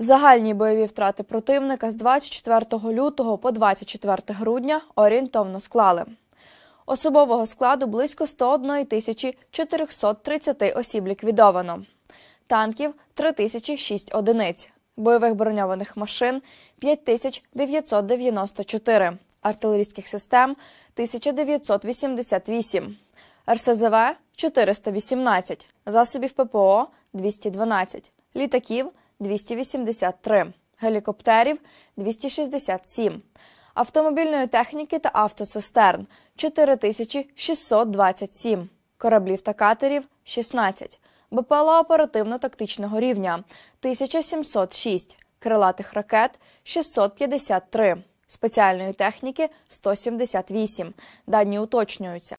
Загальні бойові втрати противника з 24 лютого по 24 грудня орієнтовно склали. Особового складу близько 101 тисячі 430 осіб ліквідовано. Танків 3006 одиниць. Бойових броньованих машин 5994. Артилерійських систем 1988. РСЗВ 418. Засобів ППО 212. Літаків 283. Гелікоптерів 267. Автомобільної техніки та автоцистерн 4627. Кораблів та катерів 16. БПЛА оперативно-тактичного рівня 1706. Крилатих ракет 653. Спеціальної техніки 178. Дані уточнюються.